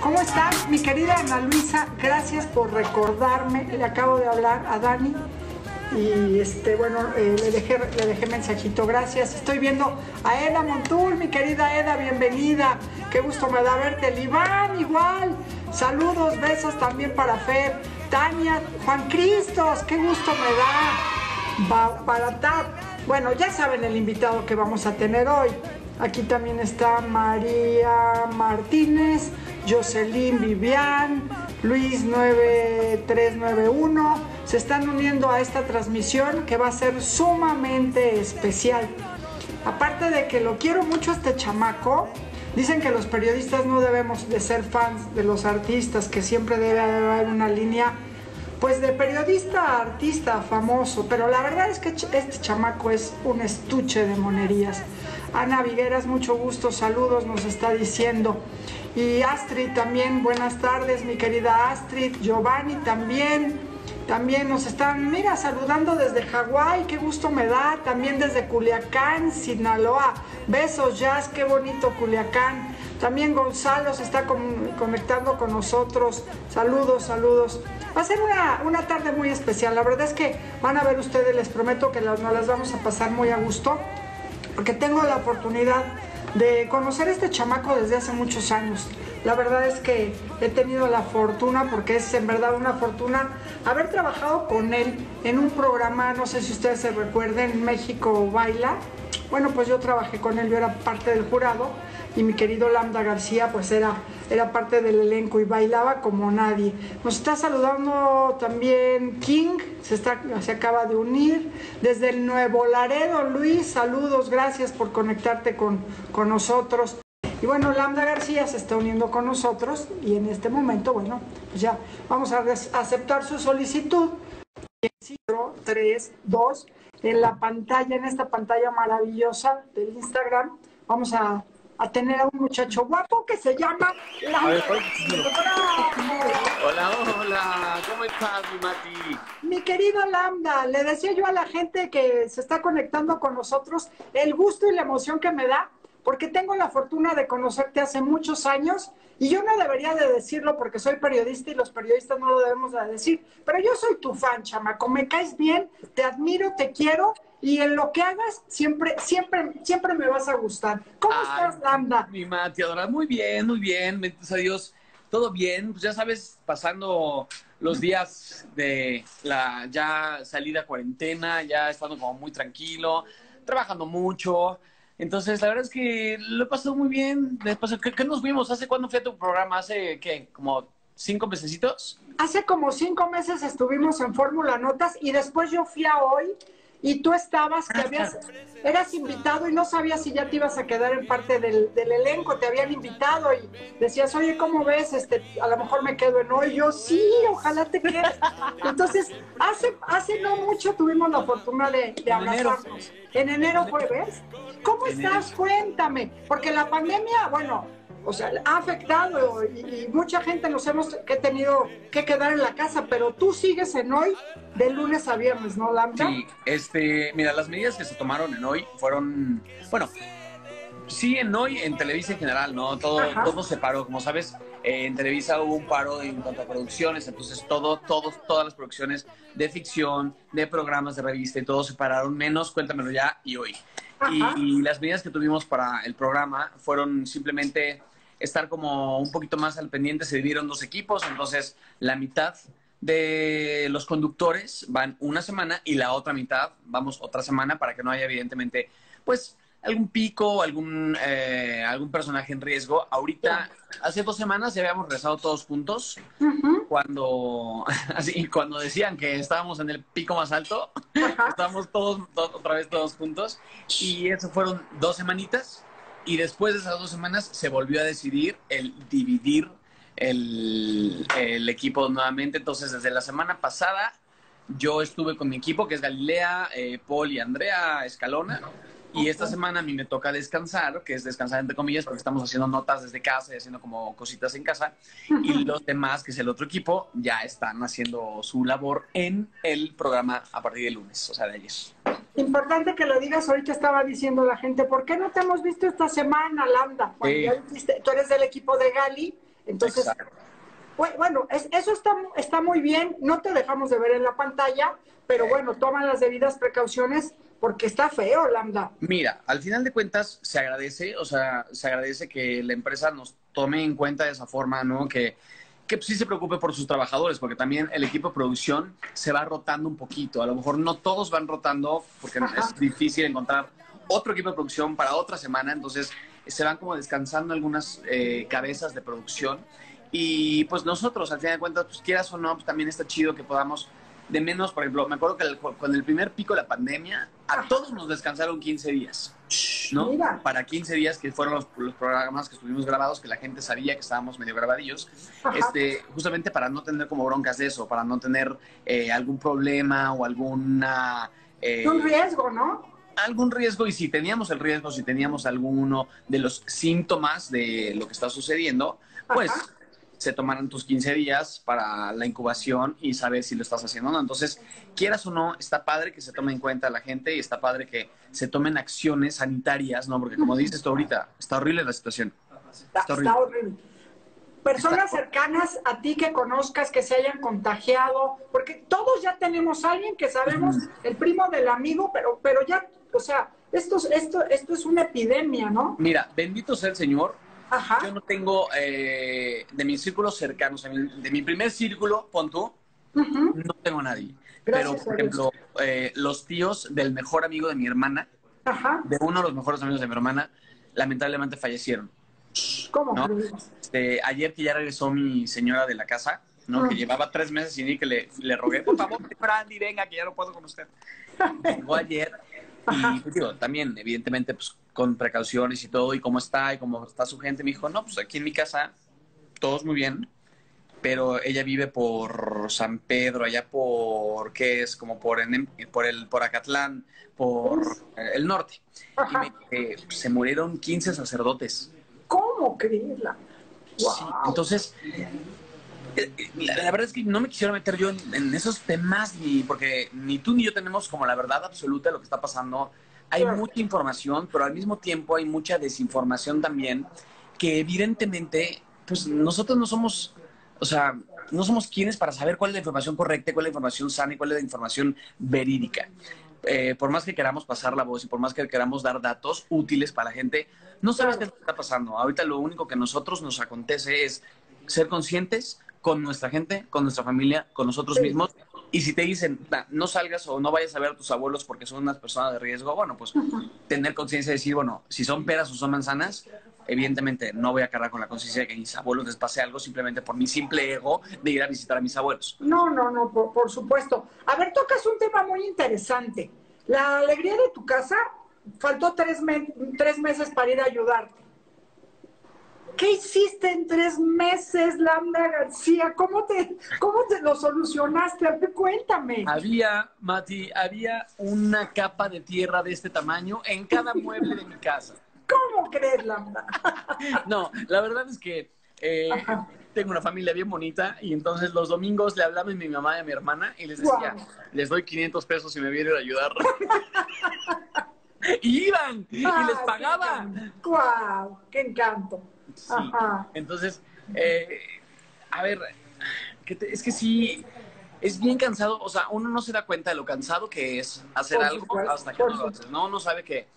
¿Cómo estás, mi querida Ana Luisa? Gracias por recordarme. Le acabo de hablar a Dani y este, bueno, eh, le, dejé, le dejé mensajito. Gracias. Estoy viendo a Eda Montul, mi querida Eda, bienvenida. Qué gusto me da verte. El igual. Saludos, besos también para Fer. Tania, Juan Cristos, qué gusto me da. para TAP. Bueno, ya saben el invitado que vamos a tener hoy. Aquí también está María Martínez, Jocelyn Vivian, Luis 9391. Se están uniendo a esta transmisión que va a ser sumamente especial. Aparte de que lo quiero mucho este chamaco, dicen que los periodistas no debemos de ser fans de los artistas, que siempre debe haber una línea pues de periodista a artista famoso, pero la verdad es que este chamaco es un estuche de monerías. Ana Vigueras, mucho gusto, saludos, nos está diciendo. Y Astrid también, buenas tardes, mi querida Astrid. Giovanni también, también nos están, mira, saludando desde Hawái, qué gusto me da. También desde Culiacán, Sinaloa. Besos, Jazz, qué bonito Culiacán. También Gonzalo se está conectando con nosotros. Saludos, saludos. Va a ser una, tarde muy especial. La verdad es que van a ver ustedes, les prometo que nos las vamos a pasar muy a gusto, porque tengo la oportunidad de conocer este chamaco desde hace muchos años. La verdad es que he tenido la fortuna, porque es en verdad una fortuna, haber trabajado con él en un programa, no sé si ustedes se recuerden, México Baila. Bueno, pues yo trabajé con él, yo era parte del jurado y mi querido Lambda García pues era, era parte del elenco y bailaba como nadie. Nos está saludando también King, se, está, se acaba de unir. Desde el Nuevo Laredo, Luis, saludos, gracias por conectarte con, con nosotros. Y bueno, Lambda García se está uniendo con nosotros y en este momento, bueno, pues ya vamos a aceptar su solicitud. 3, 2, en la pantalla, en esta pantalla maravillosa del Instagram, vamos a a tener a un muchacho guapo que se llama Lambda. Hola, hola, ¿cómo estás, mi Mati? Mi querido Lambda, le decía yo a la gente que se está conectando con nosotros el gusto y la emoción que me da, porque tengo la fortuna de conocerte hace muchos años y yo no debería de decirlo porque soy periodista y los periodistas no lo debemos de decir, pero yo soy tu fan, chamaco, me caes bien, te admiro, te quiero y en lo que hagas siempre, siempre, siempre me vas a gustar. ¿Cómo estás, Lambda? Mi Mati, adora, muy bien, muy bien, benditos a Dios, todo bien, pues ya sabes, pasando los días de la ya salida cuarentena, ya estando como muy tranquilo, trabajando mucho. Entonces, la verdad es que lo he pasado muy bien. ¿Qué, ¿Qué, nos vimos? ¿Hace cuándo fue tu programa? ¿Hace qué? ¿Como cinco mesecitos? Hace como cinco meses estuvimos en Fórmula Notas y después yo fui a hoy y tú estabas, que habías, eras invitado y no sabías si ya te ibas a quedar en parte del, elenco, te habían invitado y decías, oye, ¿cómo ves? Este, a lo mejor me quedo en hoy. Yo, sí, ojalá te quedes. Entonces, hace, hace no mucho tuvimos la fortuna de, de abrazarnos. En enero fue, ¿ves? ¿Cómo estás? Cuéntame. Porque la pandemia, bueno, o sea, ha afectado y, mucha gente nos hemos que tenido que quedar en la casa, pero tú sigues en hoy de lunes a viernes, ¿no, Lambda? Sí, este, mira, las medidas que se tomaron en hoy fueron, bueno, sí en hoy, en Televisa en general, ¿no? Todo, todo se paró, como sabes, en Televisa hubo un paro en cuanto a producciones, entonces todo, todos, todas las producciones de ficción, de programas de revista y todo se pararon, menos Cuéntamelo ya y hoy. y, las medidas que tuvimos para el programa fueron simplemente estar como un poquito más al pendiente. Se dividieron dos equipos, entonces la mitad de los conductores van una semana y la otra mitad vamos otra semana para que no haya evidentemente pues algún pico, algún, eh, algún personaje en riesgo. Ahorita, hace dos semanas ya habíamos rezado todos juntos, cuando, así, cuando decían que estábamos en el pico más alto, estábamos todos, otra vez todos juntos, y eso fueron dos semanitas, y después de esas dos semanas se volvió a decidir el dividir el, equipo nuevamente. Entonces, desde la semana pasada, yo estuve con mi equipo, que es Galilea, eh, Paul y Andrea Escalona. Y esta semana a mí me toca descansar, que es descansar entre comillas, porque estamos haciendo notas desde casa y haciendo como cositas en casa. Y los demás, que es el otro equipo, ya están haciendo su labor en el programa a partir del lunes, o sea, de ayer. Importante que lo digas, ahorita estaba diciendo la gente, ¿por qué no te hemos visto esta semana, Lambda? tú eres del equipo de Gali, entonces... Bueno, eso está, está muy bien, no te dejamos de ver en la pantalla, pero bueno, toma las debidas precauciones porque está feo, Lambda. Mira, al final de cuentas se agradece, o sea, se agradece que la empresa nos tome en cuenta de esa forma, ¿no? Que, que sí se preocupe por sus trabajadores, porque también el equipo de producción se va rotando un poquito. A lo mejor no todos van rotando, porque es difícil encontrar otro equipo de producción para otra semana, entonces se van como descansando algunas eh, cabezas de producción. Y pues nosotros, al final de cuentas, pues quieras o no, pues también está chido que podamos de menos, por ejemplo, me acuerdo que con el primer pico de la pandemia, a todos nos descansaron 15 días, ¿no? Para 15 días que fueron los, programas que estuvimos grabados, que la gente sabía que estábamos medio grabadillos, este, justamente para no tener como broncas de eso, para no tener eh, algún problema o alguna... Eh, un riesgo, ¿no? algún riesgo y si teníamos el riesgo, si teníamos alguno de los síntomas de lo que está sucediendo, pues se tomarán tus 15 días para la incubación y saber si lo estás haciendo o no. Entonces, quieras o no, está padre que se tome en cuenta la gente y está padre que se tomen acciones sanitarias, ¿no? Porque como dices tú ahorita, está horrible la situación. Está, horrible. Personas cercanas a ti que conozcas, que se hayan contagiado, porque todos ya tenemos a alguien que sabemos, el primo del amigo, pero, pero ya, o sea, esto, esto, esto es una epidemia, ¿no? Mira, bendito sea el Señor, yo no tengo eh, de mis círculos cercanos, de mi primer círculo, pon tú, no tengo nadie. Pero, por ejemplo, eh, los tíos del mejor amigo de mi hermana, de uno de los mejores amigos de mi hermana, lamentablemente fallecieron. ¿Cómo? Este, ayer que ya regresó mi señora de la casa, ¿no? Que llevaba tres meses sin ir, que le, le rogué, por favor, Brandy, venga, que ya no puedo con usted. Llegó ayer y pues, digo, también, evidentemente, pues con precauciones y todo, y cómo está, y cómo está su gente, me dijo, no, pues aquí en mi casa, todos muy bien, pero ella vive por San Pedro, allá por, ¿qué es? Como por, por, el, por Acatlán, por el norte. Y me, eh, se murieron 15 sacerdotes. ¿Cómo creerla? entonces, eh, la, verdad es que no me quisiera meter yo en, esos temas, ni porque ni tú ni yo tenemos como la verdad absoluta de lo que está pasando. Hay mucha información, pero al mismo tiempo hay mucha desinformación también, que evidentemente, pues nosotros no somos, o sea, no somos quienes para saber cuál es la información correcta, cuál es la información sana y cuál es la información verídica. Eh, por más que queramos pasar la voz y por más que queramos dar datos útiles para la gente, no sabes qué está pasando. Ahorita lo único que a nosotros nos acontece es ser conscientes, con nuestra gente, con nuestra familia, con nosotros mismos. Y si te dicen, no salgas o no vayas a ver a tus abuelos porque son unas personas de riesgo, bueno, pues tener conciencia de decir, bueno, si son peras o son manzanas, evidentemente no voy a cargar con la conciencia de que mis abuelos les pase algo simplemente por mi simple ego de ir a visitar a mis abuelos. No, no, no, por, por supuesto. A ver, tocas un tema muy interesante. La alegría de tu casa, faltó tres, tres meses para ir a ayudarte. ¿Qué hiciste en tres meses, Lambda García? ¿Cómo te, cómo te lo solucionaste? Cuéntame. Había, Mati, había una capa de tierra de este tamaño en cada mueble de mi casa. ¿Cómo crees, Lambda? no, la verdad es que eh, tengo una familia bien bonita y entonces los domingos le hablaba a mi mamá y a mi hermana y les decía, les doy 500 pesos si me vienen a ayudar. y iban y les pagaba. ¡Guau! ¡Qué encanto! Entonces, eh, a ver, es que sí, es bien cansado. O sea, uno no se da cuenta de lo cansado que es hacer algo hasta que no lo haces. No, uno sabe que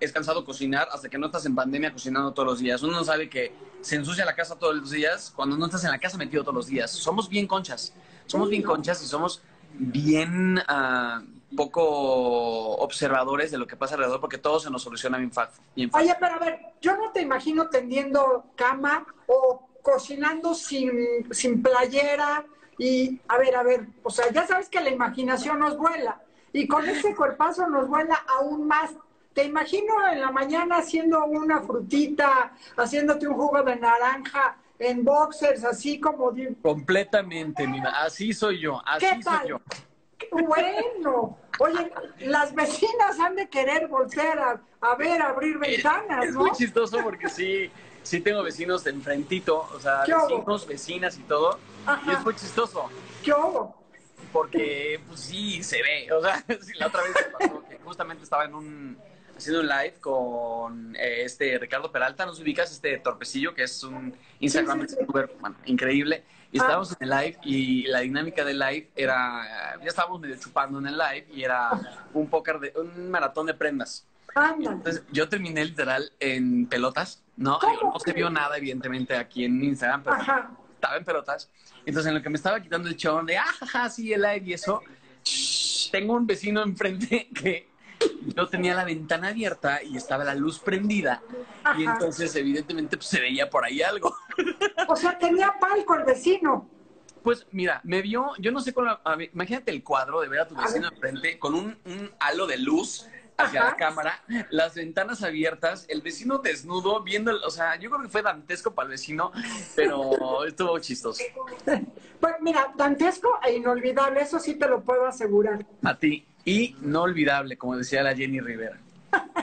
es cansado cocinar hasta que no estás en pandemia cocinando todos los días. Uno no sabe que se ensucia la casa todos los días cuando no estás en la casa metido todos los días. Somos bien conchas. Somos bien conchas y somos bien uh, poco observadores de lo que pasa alrededor porque todo se nos soluciona bien fácil. Oye, pero a ver, yo no te imagino tendiendo cama o cocinando sin, sin playera y, a ver, a ver, o sea, ya sabes que la imaginación nos vuela y con ese cuerpazo nos vuela aún más. Te imagino en la mañana haciendo una frutita, haciéndote un jugo de naranja en boxers, así como... Completamente, mira, así soy yo, así soy yo. Bueno, oye, las vecinas han de querer volver a, ver, abrir ventanas, Es muy chistoso porque sí, sí tengo vecinos de enfrentito, o sea, vecinos, vecinas y todo, y es muy chistoso. ¿Qué hubo? porque pues sí, se ve. O sea, la otra vez me pasó que justamente estaba en un haciendo un live con eh, este Ricardo Peralta, nos ubicas este torpecillo que es un Instagram increíble. Y ah. estábamos en el live y la dinámica del live era, ya estábamos medio chupando en el live y era un póker de, un maratón de prendas. Entonces yo terminé literal en pelotas, ¿no? no se vio nada evidentemente aquí en Instagram, pero estaba en pelotas. Entonces en lo que me estaba quitando el chón de, ah, sí, el live y eso, tengo un vecino enfrente que yo tenía la ventana abierta y estaba la luz prendida. Y entonces, evidentemente, pues, se veía por ahí algo. O sea, tenía palco el vecino. Pues mira, me vio, yo no sé con la, imagínate el cuadro de ver a tu vecino enfrente con un, un halo de luz hacia la cámara, las ventanas abiertas, el vecino desnudo, viendo, o sea, yo creo que fue dantesco para el vecino, pero estuvo chistoso. Pues mira, dantesco e inolvidable, eso sí te lo puedo asegurar. A ti, inolvidable, como decía la Jenny Rivera.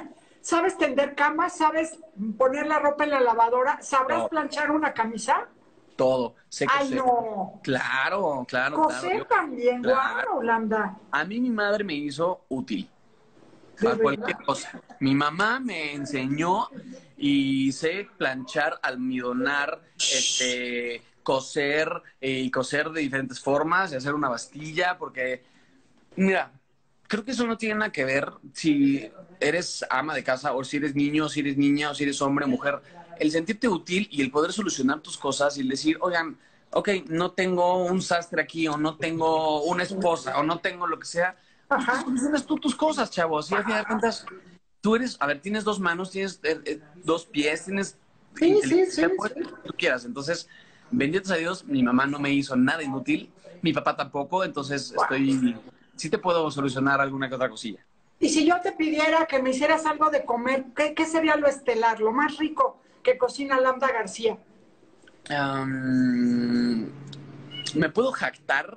¿Sabes tender camas? ¿Sabes poner la ropa en la lavadora? ¿Sabrás planchar una camisa? Todo. Sé Ay, no. Claro, claro. Coser también, claro. Lambda. A mí mi madre me hizo útil para cualquier cosa. Mi mamá me enseñó y sé planchar, almidonar, este, coser eh, y coser de diferentes formas y hacer una bastilla, porque, mira, creo que eso no tiene nada que ver si eres ama de casa o si eres niño, si eres niña o si eres hombre o mujer. El sentirte útil y el poder solucionar tus cosas y decir, oigan, ok, no tengo un sastre aquí o no tengo una esposa o no tengo lo que sea Ajá. Tienes tú tus cosas, chavos. Y al final de cuentas, tú eres, a ver, tienes dos manos, tienes eh, eh, dos pies, tienes. Sí, sí, sí, tú quieras. Entonces, benditos a Dios, mi mamá no me hizo nada inútil, mi papá tampoco, entonces estoy. Sí te puedo solucionar alguna que otra cosilla. Y si yo te pidiera que me hicieras algo de comer, ¿qué, qué sería lo estelar, lo más rico que cocina Lambda García? me puedo jactar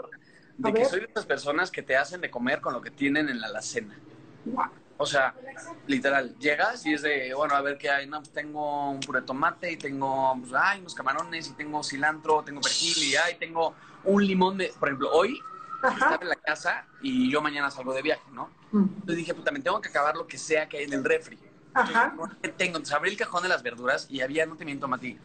de que soy de esas personas que te hacen de comer con lo que tienen en la alacena. O sea, literal, llegas y es de, bueno, a ver qué hay. No, pues tengo un puré de tomate y tengo, pues, ay, unos camarones y tengo cilantro, tengo perejil y ay, tengo un limón de, por ejemplo, hoy estaba en la casa y yo mañana salgo de viaje, ¿no? Mm. Entonces dije, pues también tengo que acabar lo que sea que hay en el refri. Ajá. ¿qué tengo? Entonces abrí el cajón de las verduras y había, no te miento, Mati,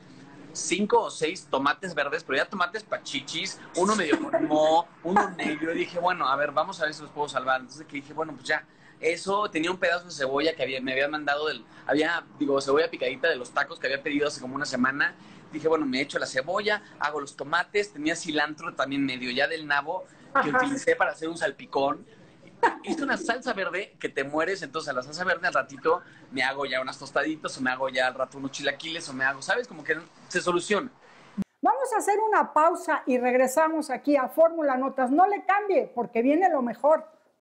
cinco o seis tomates verdes, pero ya tomates pachichis, uno medio mo, uno negro. Y dije, bueno, a ver, vamos a ver si los puedo salvar. Entonces que dije, bueno, pues ya. Eso tenía un pedazo de cebolla que había, me habían mandado del, había, digo, cebolla picadita de los tacos que había pedido hace como una semana. Dije, bueno, me echo la cebolla, hago los tomates, tenía cilantro también medio ya del nabo que utilicé para hacer un salpicón hice una salsa verde que te mueres, entonces a la salsa verde al ratito me hago ya unas tostaditas o me hago ya al rato unos chilaquiles o me hago, ¿sabes? Como que se soluciona. Vamos a hacer una pausa y regresamos aquí a Fórmula Notas. No le cambie porque viene lo mejor.